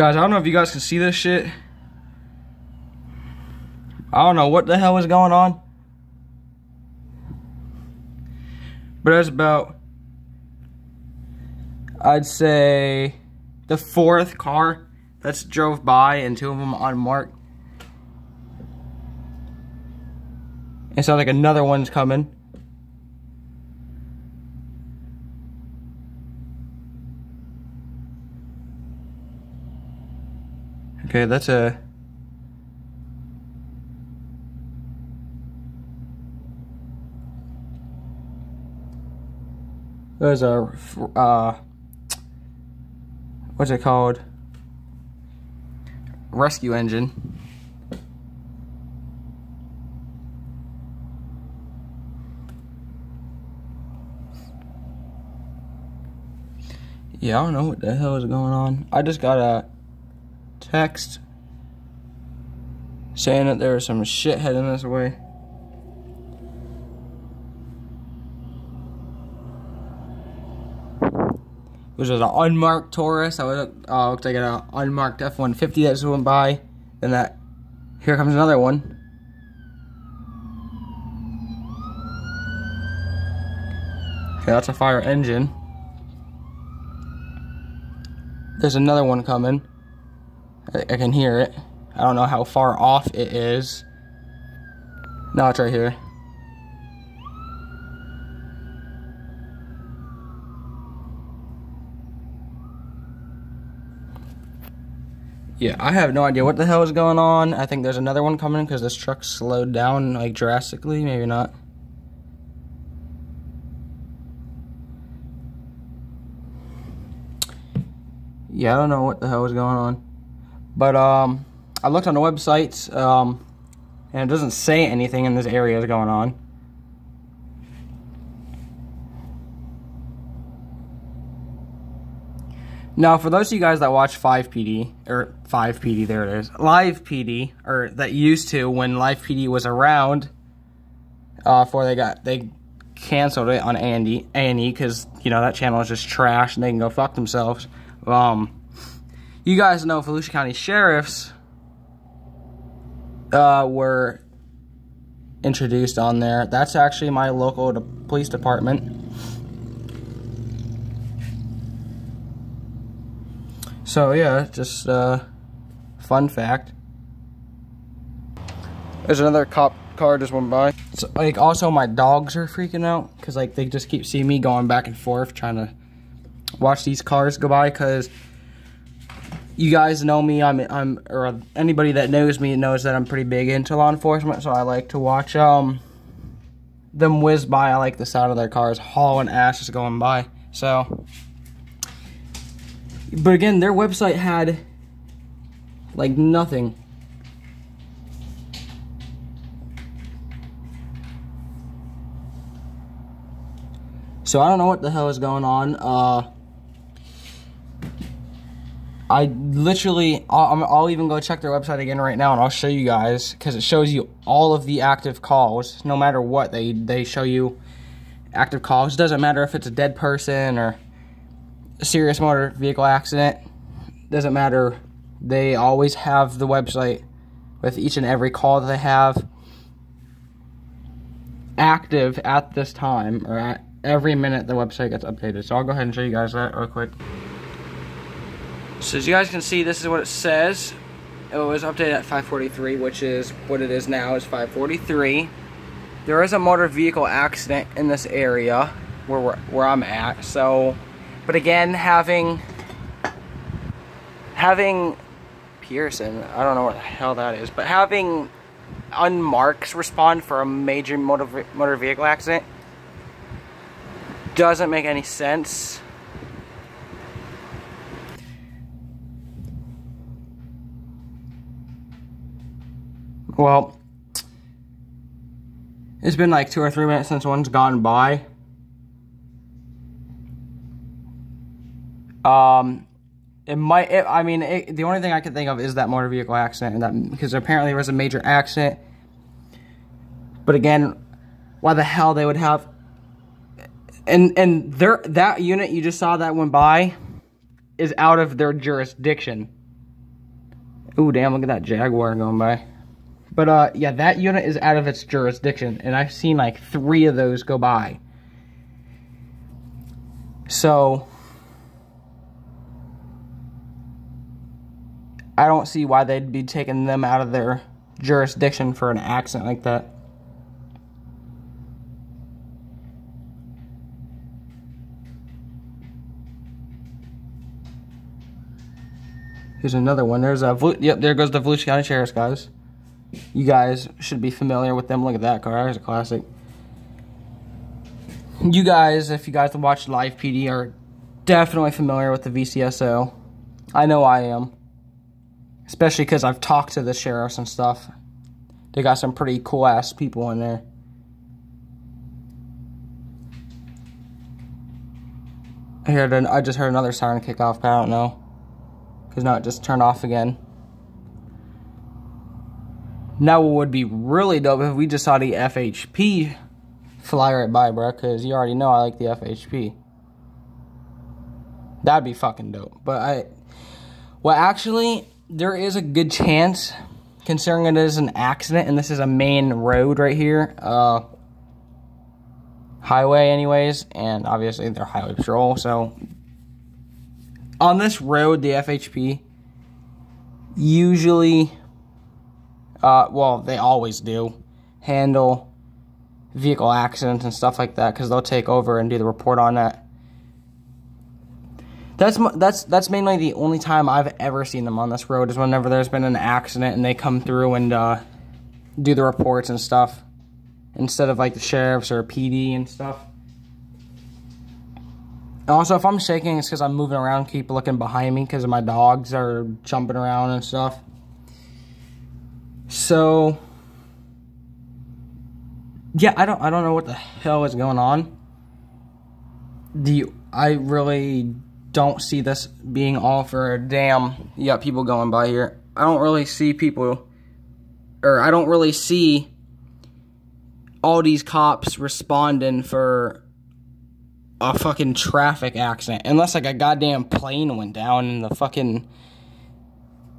Guys, I don't know if you guys can see this shit. I don't know what the hell is going on. But it's about, I'd say, the fourth car that's drove by and two of them unmarked. It sounds like another one's coming. Okay, that's a There's a uh what's it called? Rescue engine. Yeah, I don't know what the hell is going on. I just got a text saying that there was some shit heading this way. Which was an unmarked Taurus. That was uh, looked like an unmarked F-150 that just went by. Then that, here comes another one. Okay, that's a fire engine. There's another one coming. I, can hear it. I don't know how far off it is. No, it's right here. Yeah, I have no idea what the hell is going on. I think there's another one coming because this truck slowed down like drastically. Maybe not. Yeah, I don't know what the hell is going on. But um, I looked on the websites, um, and it doesn't say anything in this area is going on. Now, for those of you guys that watch 5PD, or 5PD, there it is, Live PD, or that used to when Live PD was around, uh, before they got, they canceled it on A&E, because, you know, that channel is just trash, and they can go fuck themselves. Um, you guys know Volusia County sheriffs uh, were introduced on there. That's actually my local police department. So yeah, just uh, fun fact. There's another cop car just went by. So, like also my dogs are freaking out because like they just keep seeing me going back and forth trying to watch these cars go by because you guys know me. I'm I'm or anybody that knows me knows that I'm pretty big into law enforcement. So I like to watch um them whiz by. I like the sound of their cars hauling ass just going by. So, but again, their website had like nothing. So I don't know what the hell is going on. Uh, I literally, I'll, I'll, even go check their website again right now and I'll show you guys because it shows you all of the active calls. No matter what, they, they show you active calls. Doesn't matter if it's a dead person or a serious motor vehicle accident. Doesn't matter. They always have the website with each and every call that they have active at this time or at every minute the website gets updated. So I'll go ahead and show you guys that real quick. So as you guys can see, this is what it says. Oh, it was updated at 543, which is what it is now, is 543. There is a motor vehicle accident in this area where, where I'm at, so, but again, having, having Pearson, I don't know what the hell that is, but having unmarks respond for a major motor, motor vehicle accident doesn't make any sense Well, it's been like two or three minutes since one's gone by. Um, it might, it, I mean, it, the only thing I can think of is that motor vehicle accident, and that because apparently there was a major accident. But again, why the hell they would have, and and their that unit you just saw that went by, is out of their jurisdiction. Ooh, damn, look at that Jaguar going by. But, uh, yeah, that unit is out of its jurisdiction, and I've seen, like, three of those go by. So, I don't see why they'd be taking them out of their jurisdiction for an accident like that. Here's another one. There's a yep. There goes the Volusia Sheriff's guys. You guys should be familiar with them. Look at that car. That's a classic. You guys, if you guys watch Live PD, are definitely familiar with the VCSO. I know I am. Especially because I've talked to the sheriffs and stuff. They got some pretty cool ass people in there. I heard. An, I just heard another siren kick off, but I don't know. Because now it just turned off again. Now what would be really dope if we just saw the FHP fly right by, bro. Because you already know I like the FHP. That'd be fucking dope. But I... Well, actually, there is a good chance, considering it is an accident, and this is a main road right here. Uh, highway, anyways. And obviously, they're highway patrol, so on this road, the FHP usually, uh, well, they always do, handle vehicle accidents and stuff like that because they'll take over and do the report on that. That's that's that's mainly the only time I've ever seen them on this road is whenever there's been an accident and they come through and uh, do the reports and stuff instead of like the sheriffs or PD and stuff. Also, if I'm shaking, it's because I'm moving around, keep looking behind me because my dogs are jumping around and stuff. So, yeah, I don't, I don't know what the hell is going on. The, I really don't see this being all for a damn, yeah, people going by here. I don't really see people, or I don't really see all these cops responding for a fucking traffic accident. Unless like a goddamn plane went down in the fucking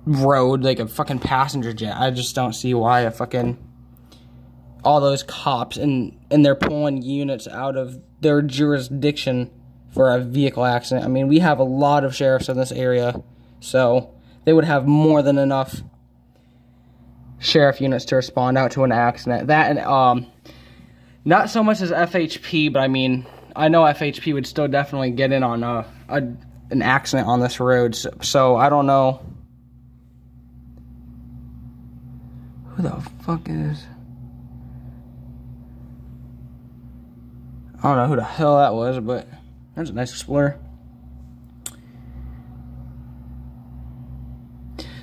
road, like a fucking passenger jet. I just don't see why a fucking all those cops and and they're pulling units out of their jurisdiction for a vehicle accident. I mean, we have a lot of sheriffs in this area, so they would have more than enough sheriff units to respond out to an accident. That and um not so much as FHP, but I mean I know FHP would still definitely get in on a, a an accident on this road. So, so, I don't know. Who the fuck is? I don't know who the hell that was, but that's a nice Explorer.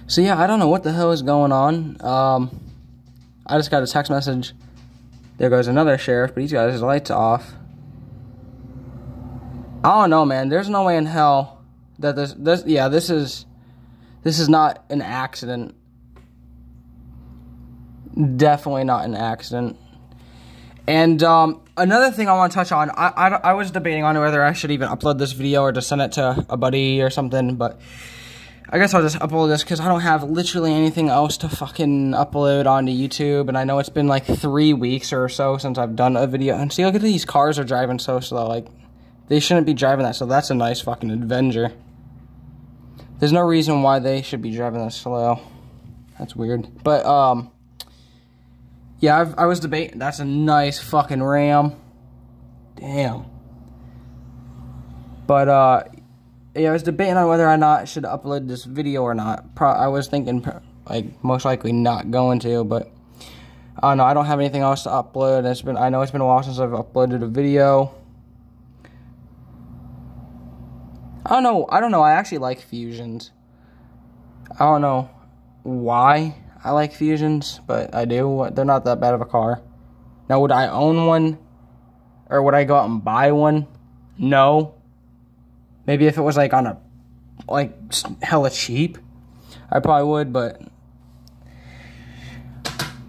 So yeah, I don't know what the hell is going on. Um, I just got a text message. There goes another sheriff, but he's got his lights off. I don't know, man. There's no way in hell that this this yeah, this is this is not an accident. Definitely not an accident. And um, another thing I want to touch on, I, I, I was debating on whether I should even upload this video or just send it to a buddy or something, but I guess I'll just upload this because I don't have literally anything else to fucking upload onto YouTube, and I know it's been like three weeks or so since I've done a video. And see, look at these cars are driving so slow, like they shouldn't be driving that, so that's a nice fucking Avenger. There's no reason why they should be driving that slow. That's weird. But, um, yeah, I've, i was debating. That's a nice fucking Ram. Damn. But, uh, yeah, I was debating on whether or not I should upload this video or not. Pro I was thinking, like, most likely not going to, but, I don't know. I don't have anything else to upload. It's been, I know it's been a while since I've uploaded a video. I don't know. I don't know. I actually like fusions. I don't know why I like fusions, but I do. They're not that bad of a car. Now, would I own one? Or would I go out and buy one? No. Maybe if it was like on a, like, hella cheap, I probably would, but.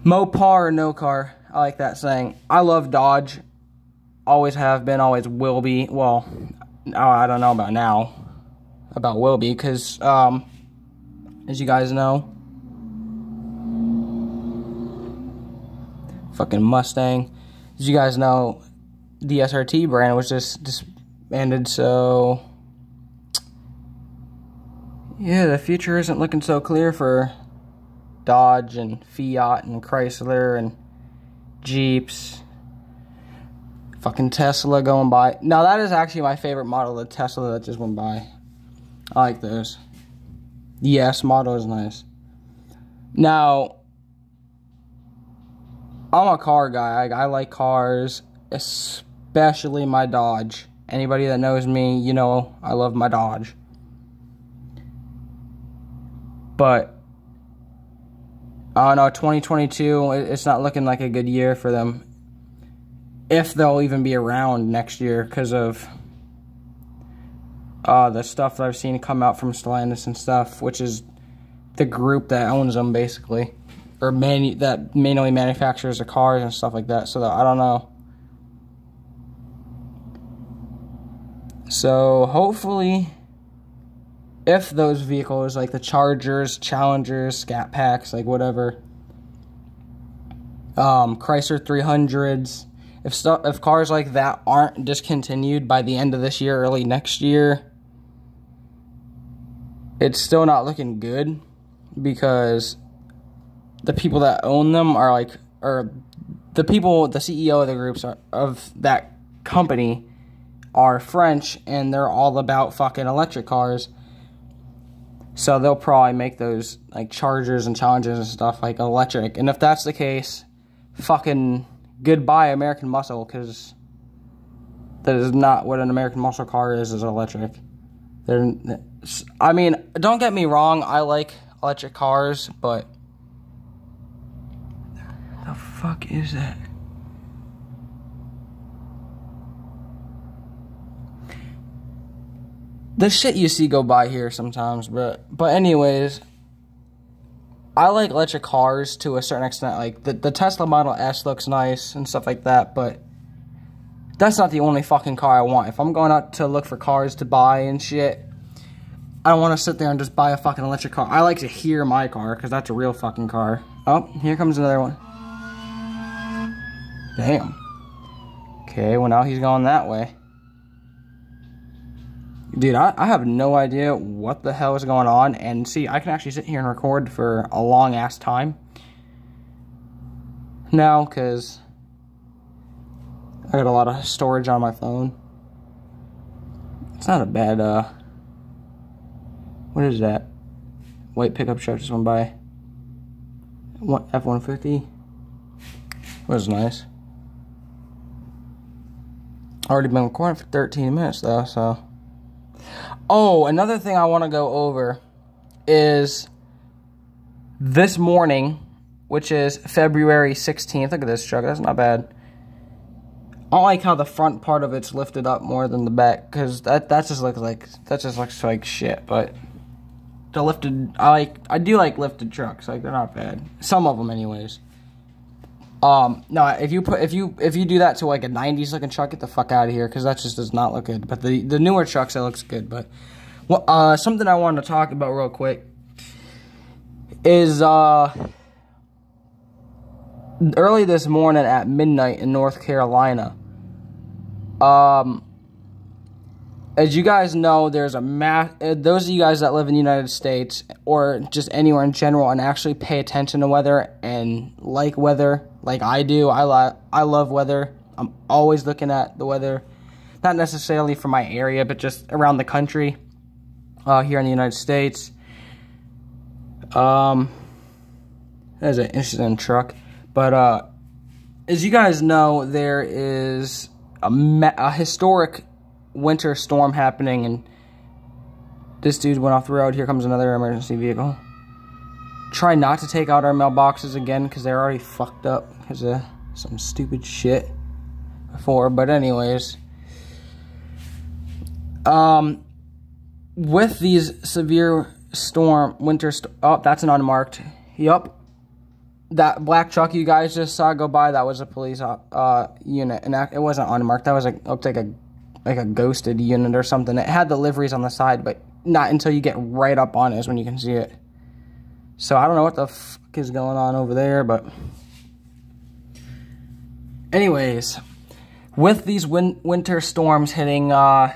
Mopar or no car. I like that saying. I love Dodge. Always have been, always will be. Well, I don't know about now, about will be, because, um, as you guys know, fucking Mustang. As you guys know, the SRT brand was just disbanded, so yeah, the future isn't looking so clear for Dodge and Fiat and Chrysler and Jeeps. Fucking Tesla going by. Now that is actually my favorite model, the Tesla that just went by. I like those. The S model is nice. Now, I'm a car guy. I, I like cars, especially my Dodge. Anybody that knows me, you know I love my Dodge. But I don't know, 2022, it's not looking like a good year for them. If they'll even be around next year because of uh, the stuff that I've seen come out from Stellantis and stuff, which is the group that owns them basically, or manu- that mainly manufactures the cars and stuff like that. So I don't know. So hopefully, if those vehicles like the Chargers, Challengers, Scat Packs, like whatever, um, Chrysler 300s, if stuff, if cars like that aren't discontinued by the end of this year, early next year, it's still not looking good because the people that own them are like, or the people, the CEO of the groups are, of that company are French and they're all about fucking electric cars. So they'll probably make those like chargers and challengers and stuff like electric. And if that's the case, fucking goodbye American muscle because that is not what an American muscle car is is electric. They're, I mean, don't get me wrong, I like electric cars, but the fuck is that? The shit you see go by here sometimes, but but anyways, I like electric cars to a certain extent. Like the the Tesla Model S looks nice and stuff like that, but that's not the only fucking car I want. If I'm going out to look for cars to buy and shit, I don't want to sit there and just buy a fucking electric car. I like to hear my car because that's a real fucking car. Oh, here comes another one. Damn. Okay, well now he's going that way. Dude, I, I have no idea what the hell is going on. And see, I can actually sit here and record for a long ass time. Now, because I got a lot of storage on my phone. It's not a bad, uh, what is that? White pickup truck just went by. F-150. Was nice. Already been recording for 13 minutes though, so. Oh, another thing I want to go over is this morning, which is February 16th. Look at this truck. That's not bad. I like how the front part of it's lifted up more than the back because that that just looks like that just looks like shit. But the lifted, I like, I do like lifted trucks. Like they're not bad. Some of them, anyways. Um, no, if you put if you if you do that to like a '90s looking truck, get the fuck out of here because that just does not look good. But the the newer trucks, that looks good. But well, uh, something I wanted to talk about real quick is uh early this morning at midnight in North Carolina. Um, as you guys know, there's a mass. Uh, those of you guys that live in the United States or just anywhere in general and actually pay attention to weather and like weather, like I do. I like I love weather. I'm always looking at the weather, not necessarily for my area, but just around the country, uh, here in the United States. Um, that is an interesting truck, but uh, as you guys know, there is a, a historic winter storm happening and this dude went off the road. Here comes another emergency vehicle. Try not to take out our mailboxes again because they're already fucked up because of some stupid shit before. But anyways, um, with these severe storm, winter, st oh, that's an unmarked. Yup. That black truck you guys just saw go by, that was a police uh, unit. And it wasn't unmarked. That was a, looked like a like a ghosted unit or something. It had the liveries on the side, but not until you get right up on it is when you can see it. So I don't know what the fuck is going on over there, but anyways, with these win- winter storms hitting uh,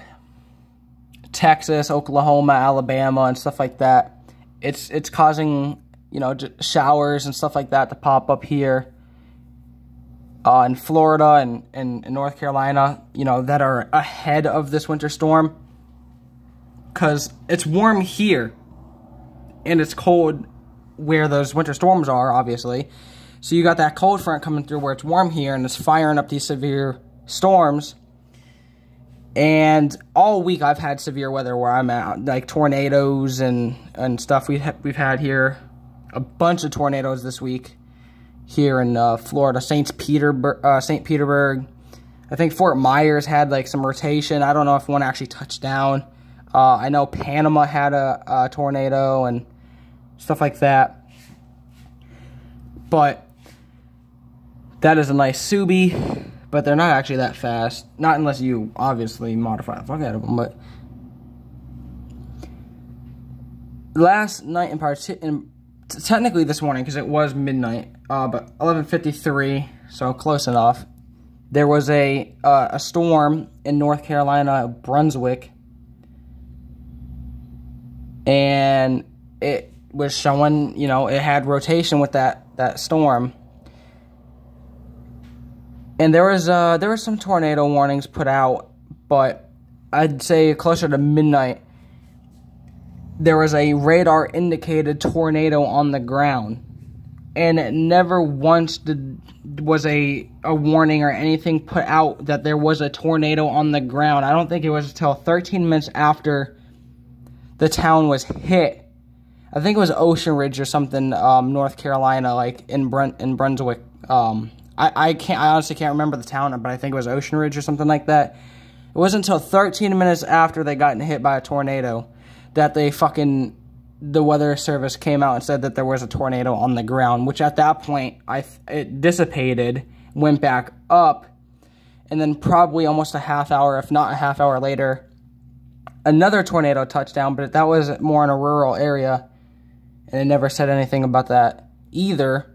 Texas, Oklahoma, Alabama, and stuff like that, it's it's causing you know showers and stuff like that to pop up here uh, in Florida and, and, and North Carolina. You know that are ahead of this winter storm because it's warm here and it's cold where those winter storms are, obviously. So you got that cold front coming through where it's warm here and it's firing up these severe storms. And all week I've had severe weather where I'm at, like tornadoes and, and stuff we ha we've had here. A bunch of tornadoes this week here in uh, Florida. St. Petersburg, uh, St. Petersburg. I think Fort Myers had like some rotation. I don't know if one actually touched down. Uh, I know Panama had a, a tornado and stuff like that. But that is a nice Subi, but they're not actually that fast. Not unless you obviously modify the fuck out of them, but last night in part technically this morning because it was midnight, uh, but 11:53, so close enough. There was a uh, a storm in North Carolina, Brunswick, and it was showing, you know, it had rotation with that that storm. And there was uh there were some tornado warnings put out, but I'd say closer to midnight there was a radar indicated tornado on the ground. And it never once did was a a warning or anything put out that there was a tornado on the ground. I don't think it was until 13 minutes after the town was hit I think it was Ocean Ridge or something, um, North Carolina, like in Brent in Brunswick. Um, I, I can't I honestly can't remember the town, but I think it was Ocean Ridge or something like that. It wasn't until 13 minutes after they gotten hit by a tornado that they fucking the weather service came out and said that there was a tornado on the ground, which at that point I it dissipated, went back up, and then probably almost a half hour, if not a half hour later, another tornado touched down, but that was more in a rural area and it never said anything about that either.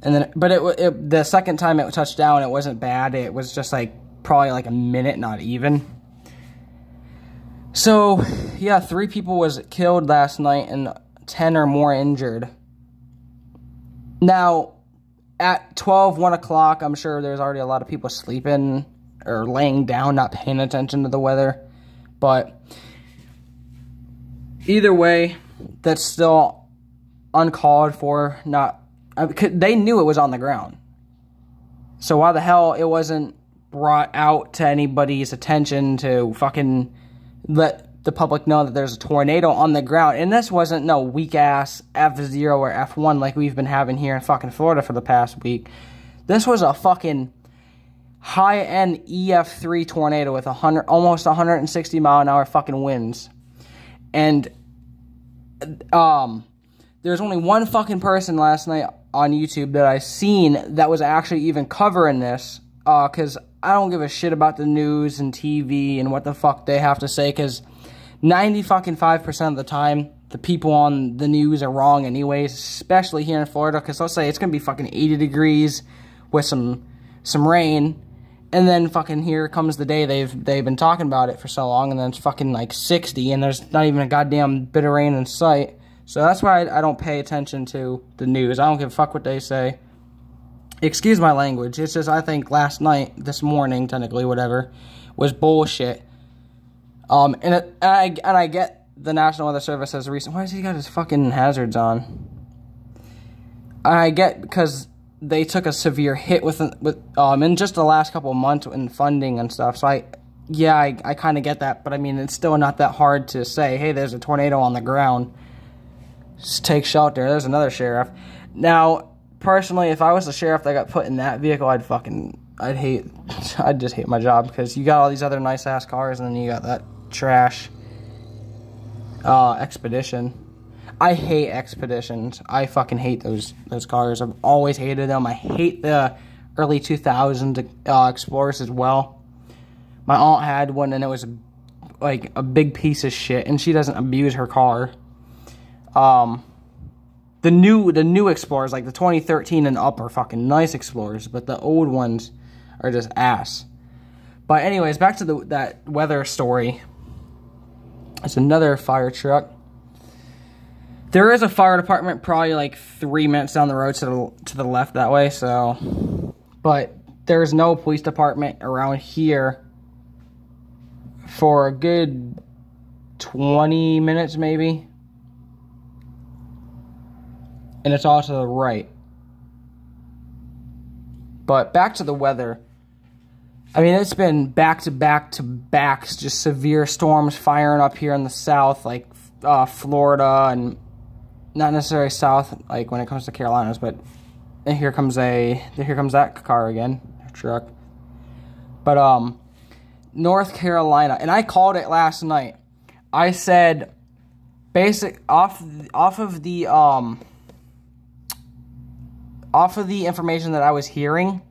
And then, but it, it the second time it touched down, it wasn't bad. It was just like probably like a minute, not even. So, yeah, three people was killed last night and 10 or more injured. Now, at 12, 1 o'clock, I'm sure there's already a lot of people sleeping or laying down, not paying attention to the weather. But either way, that's still uncalled for. Not they knew it was on the ground. So why the hell it wasn't brought out to anybody's attention to fucking let the public know that there's a tornado on the ground? And this wasn't no weak ass F zero or F one like we've been having here in fucking Florida for the past week. This was a fucking high end EF3 tornado with a hundred almost 160 mile an hour fucking winds. And um, there's only one fucking person last night on YouTube that I seen that was actually even covering this. Uh, cause I don't give a shit about the news and TV and what the fuck they have to say. Cause 90 fucking 5% of the time, the people on the news are wrong anyways, especially here in Florida. Cause let's say it's gonna be fucking 80 degrees with some, some rain. And then fucking here comes the day they've they've been talking about it for so long, and then it's fucking like 60, and there's not even a goddamn bit of rain in sight. So that's why I, I don't pay attention to the news. I don't give a fuck what they say. Excuse my language. It's just I think last night, this morning, technically, whatever, was bullshit. Um, and, it, and I and I get the National Weather Service has recent. Why has he got his fucking hazards on? I get because they took a severe hit with with um in just the last couple months in funding and stuff. So I yeah, I, I kind of get that, but I mean it's still not that hard to say, hey, there's a tornado on the ground. Just take shelter. There's another sheriff. Now, personally, if I was the sheriff that got put in that vehicle, I'd fucking I'd hate I'd just hate my job because you got all these other nice ass cars and then you got that trash uh expedition. I hate expeditions. I fucking hate those those cars. I've always hated them. I hate the early 2000s uh, Explorers as well. My aunt had one and it was like a big piece of shit and she doesn't abuse her car. Um the new the new Explorers, like the 2013 and up, are fucking nice Explorers, but the old ones are just ass. But anyways, back to the that weather story. It's another fire truck. There is a fire department probably like three minutes down the road to the to the left that way. So, but there's no police department around here for a good 20 minutes maybe and it's all to the right. But back to the weather. I mean, it's been back to back to backs, just severe storms firing up here in the south, like uh, Florida, and not necessarily south, like when it comes to Carolinas. But here comes a here comes that car again, truck. But um, North Carolina, and I called it last night. I said, basic off off of the um off of the information that I was hearing,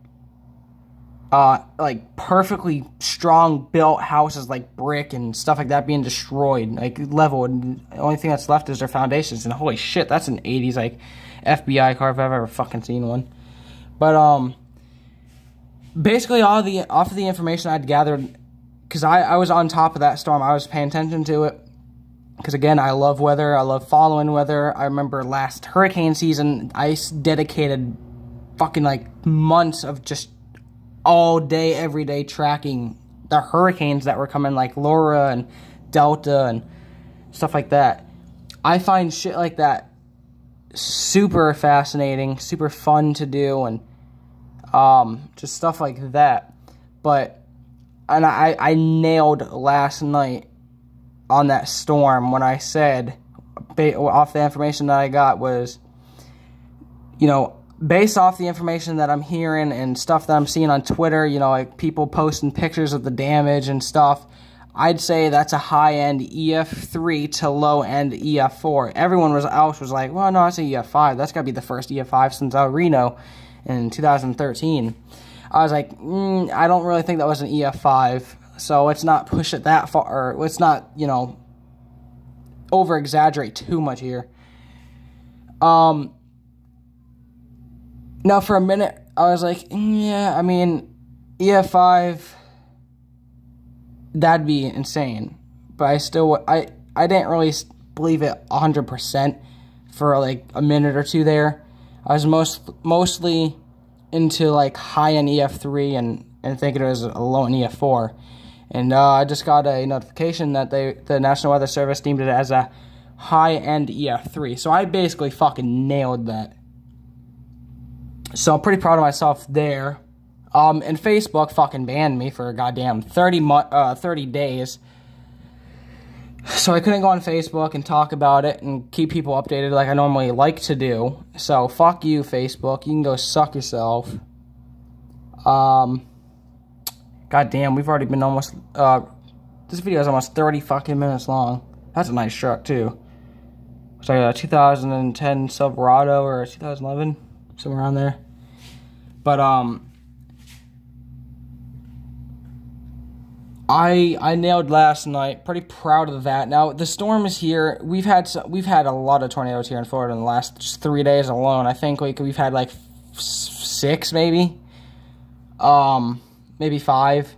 uh, like perfectly strong built houses like brick and stuff like that being destroyed, like leveled. And the only thing that's left is their foundations. And holy shit, that's an 80s like FBI car if I've ever fucking seen one. But um, basically all the off of the information I'd gathered, because I I was on top of that storm, I was paying attention to it. Because again, I love weather. I love following weather. I remember last hurricane season, I dedicated fucking like months of just all day, every day tracking the hurricanes that were coming, like Laura and Delta and stuff like that. I find shit like that super fascinating, super fun to do, and um, just stuff like that. But and I, I nailed last night on that storm when I said, off the information that I got, was, you know, based off the information that I'm hearing and stuff that I'm seeing on Twitter, you know, like people posting pictures of the damage and stuff, I'd say that's a high end EF3 to low end EF4. Everyone was else was like, well, no, that's an EF5. That's got to be the first EF5 since El Reno in 2013. I was like, mm, I don't really think that was an EF5 so let's not push it that far. let's not, you know, over exaggerate too much here. Um, now, for a minute, I was like, yeah, I mean, EF5, that'd be insane. But I still, I, I didn't really believe it 100% for like a minute or two there. I was most mostly into like high end EF3 and, and thinking it was a low end EF4. And uh, I just got a notification that they the National Weather Service deemed it as a high-end EF3. So I basically fucking nailed that. So I'm pretty proud of myself there. Um, and Facebook fucking banned me for a goddamn 30, uh, 30 days. So I couldn't go on Facebook and talk about it and keep people updated like I normally like to do. So fuck you, Facebook. You can go suck yourself. Um, God damn, we've already been almost, uh, this video is almost 30 fucking minutes long. That's a nice truck, too. It's like a 2010 Silverado or 2011, somewhere around there. But, um, I I nailed last night. Pretty proud of that. Now the storm is here. We've had we've had a lot of tornadoes here in Florida in the last three days alone. I think we've had like six maybe. Um, maybe five.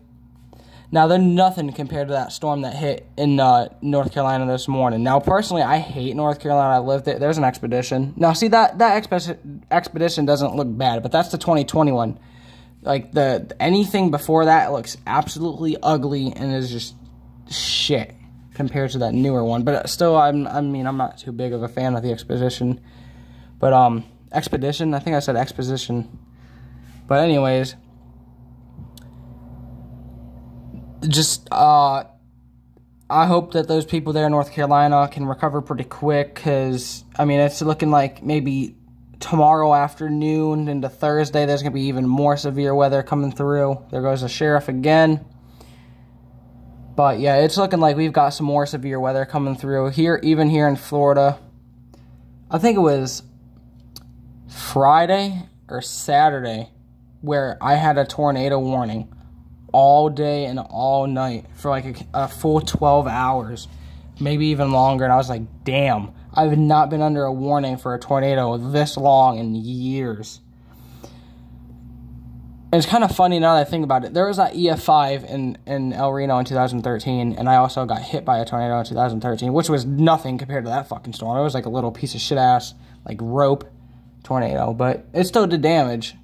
Now they're nothing compared to that storm that hit in uh, North Carolina this morning. Now personally, I hate North Carolina. I lived there. There's an expedition. Now see that that expedition expedition doesn't look bad, but that's the 2021. Like the anything before that looks absolutely ugly and is just shit compared to that newer one. But still, I'm I mean I'm not too big of a fan of the expedition. But um, expedition. I think I said exposition. But anyways, just uh, I hope that those people there in North Carolina can recover pretty quick because I mean it's looking like maybe tomorrow afternoon into Thursday there's gonna be even more severe weather coming through. There goes the sheriff again. But yeah, it's looking like we've got some more severe weather coming through here, even here in Florida. I think it was Friday or Saturday where I had a tornado warning all day and all night for like a, a full 12 hours, maybe even longer. And I was like, damn, I've not been under a warning for a tornado this long in years. It's kind of funny now that I think about it. There was that EF5 in, in El Reno in 2013, and I also got hit by a tornado in 2013, which was nothing compared to that fucking storm. It was like a little piece of shit ass, like rope tornado, but it still did damage.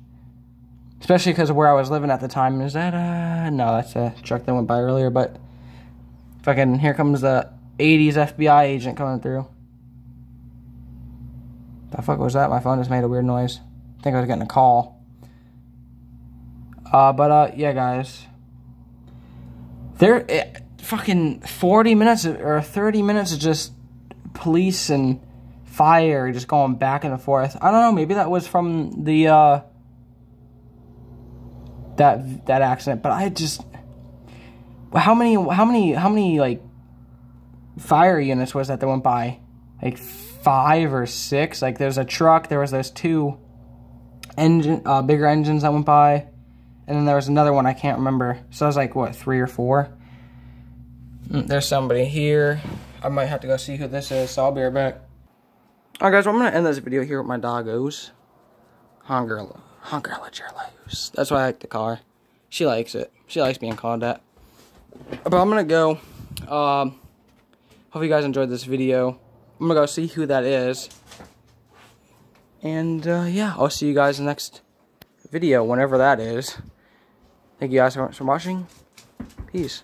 Especially because of where I was living at the time. Is that, uh, no, that's a truck that went by earlier, but fucking, here comes the 80s FBI agent coming through. The fuck was that? My phone just made a weird noise. I think I was getting a call. Uh, but, uh, yeah, guys. There, it, fucking 40 minutes or 30 minutes of just police and fire just going back and forth. I don't know, maybe that was from the, uh, that, that accident, but I just, how many, how many, how many, like, fire units was that that went by? Like, five or six. Like there's a truck, there was those two engine, uh, bigger engines that went by, and then there was another one I can't remember. So I was like what three or four. Mm, there's somebody here. I might have to go see who this is, so I'll be right back. Alright guys, well, I'm gonna end this video here with my doggos. Hunger, Hunger Legerlos. That's why I like the car. She likes it. She likes being called that. But I'm gonna go. Um, hope you guys enjoyed this video. I'm gonna go see who that is. And uh, yeah, I'll see you guys next video, whenever that is. Thank you guys so much for watching. Peace.